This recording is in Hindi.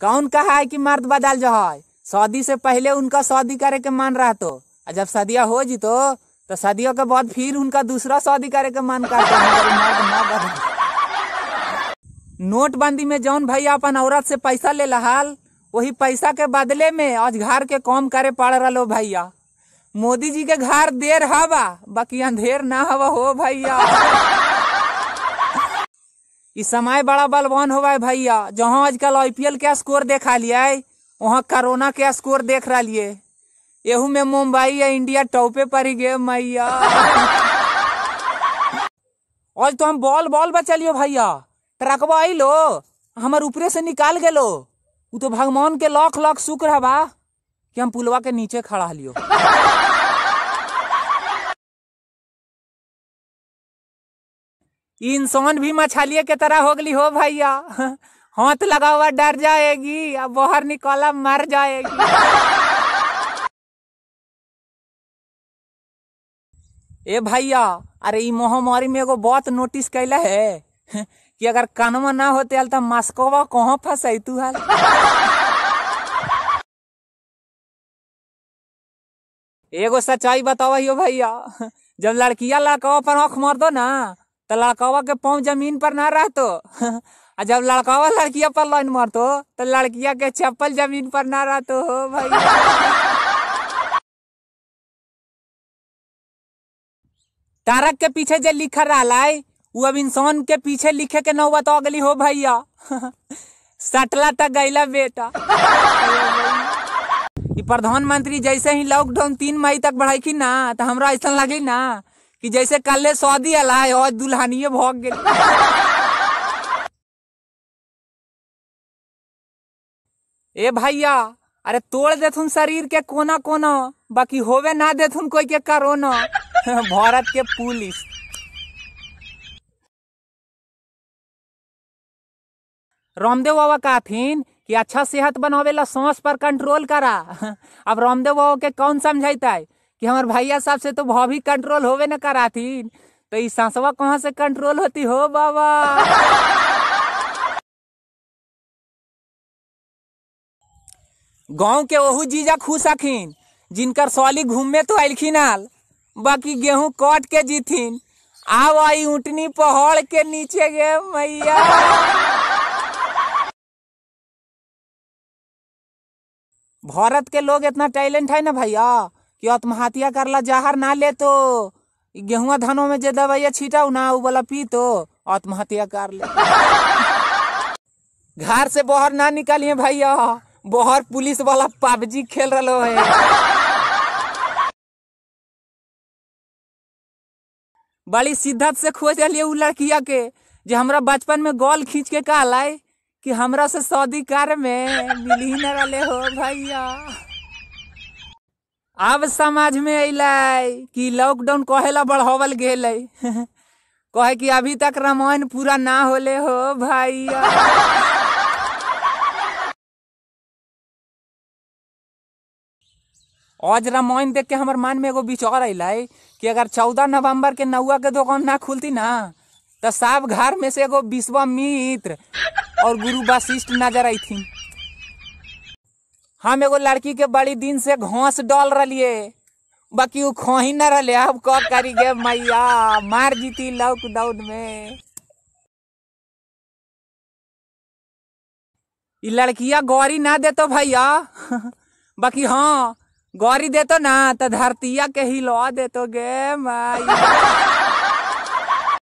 कौन कहा है कि मर्द बदल जो है? शादी से पहले उनका शादी करे के मन रहा तो जब शादिया हो जीतो तो तो शादियों के बाद फिर उनका दूसरा शादी करे के मन करते। नोटबंदी में जौन भैया अपन औरत से पैसा ले लहाल, वही पैसा के बदले में आज घर के कम करे पड़ रहा भैया। मोदी जी के घर देर हवा, बाकी अंधेर ना हवा हो भैया। इस समय बड़ा बलवान है भैया। जहाँ आजकल आईपीएल के स्कोर देखा लिया है वहाँ कोरोना के स्कोर देख रहा लिए एहू में मुंबई या इंडिया टॉपे पर ही गए मैया। आज तो हम बॉल बॉल बचलियो भैया। ट्रकवा लो, हमार ऊपरे से निकाल गेलो। उ तो भगवान के लाख लाख शुक्र है बा कि हम पुलवा के नीचे खड़ा लियो इंसान भी मछलिए के तरह हो गली हो भैया। हाथ लगा हुआ डर जाएगी, अब बाहर निकाला मर जाएगी। ए भैया, अरे ई महामारी में एगो बात नोटिस कैला है, कि अगर कानवा ना होते हल तो मस्कोवा कहाँ फंसई तू हल? एगो सच्चाई बताओ भैया, जब लड़किया लड़का पर आँख मार दो ना तो लड़कवा के पाँव ज़मीन पर ना रहतो। आ जब लड़कावा लड़किया पर लाइन मारतो तो लड़किया के चप्पल ज़मीन पर ना रहतो, हो भैया तारक के पीछे जे लिखा रहा वो अब इंसान के पीछे लिखे के नौबत आ गली, हो भैया। सटला तक गैला बेटा। प्रधानमंत्री जैसे ही लॉकडाउन तीन मई तक बढ़ाई ना तो हमरा ऐसा लगी ना। कि जैसे कल शादी अला और दुल्हनिये भोग गई ए भैया, अरे तोड़ देथुन शरीर के कोना कोना बाकी होवे ना देथुन कोई के करोना। भारत के पुलिस। रामदेव बाबा कहथिन कि अच्छा सेहत बनावे ला सांस पर कंट्रोल करा। अब रामदेव बाबा के कौन समझाता? है कि हमार भैया साहब से तो भाभी कंट्रोल होवे न कराथिन तो ई सांसवा कहाँ से कंट्रोल होती हो, बाबा? गाँव के ओहू जीजा खुश हखिन, जिनकर सौली घूमे तो अखिन आल, बाकी गेहूँ काट के जीथिन। आओ आई ऊँटनी पहाड़ के नीचे गे मैया। भारत के लोग इतना टैलेंट है ना भैया? कि आत्महत्या करला जहर ना ले तो गेहुआ धानों में जे दवाइया छीटाऊ ना वो वाला पी तो आत्महत्या कर ले। घर से बाहर ना निकालिए भैया, बाहर पुलिस वाला पबजी खेल रहा है। बड़ी शिद्दत से खोज लिए उ लड़किया के, जे हमरा बचपन में गोल खींच के कहलाई कि हमरा से शादी कर में मिली न रहे हो, भैया। अब समझ में अलै कि लॉकडाउन कहेला बढ़ावल गेले। कहे कि अभी तक रामायण पूरा ना होले हो, भैया। आज रामायण देख के हमार मन में एगो विचार अलै कि अगर चौदह नवंबर के नौआ के दुकान ना खुलती ना तो सब घर में से एगो विश्वामित्र और गुरु वशिष्ठ नज़र आई हम एगो लड़की के बड़ी दिन से घास डाल रलिए बाकी वो खोही न रहे अब क करी गे मैया, मार जीती लॉकडाउन में। ई लड़किया गौरी ना देतो भैया। बाकी हाँ गौरी देतो ना तो धरतिया के हिलवा देतो गे, मैया।